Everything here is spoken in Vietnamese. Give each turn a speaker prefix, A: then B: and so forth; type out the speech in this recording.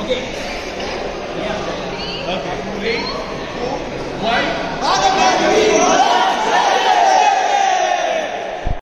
A: Okay. Yeah. Okay. Three, two, one.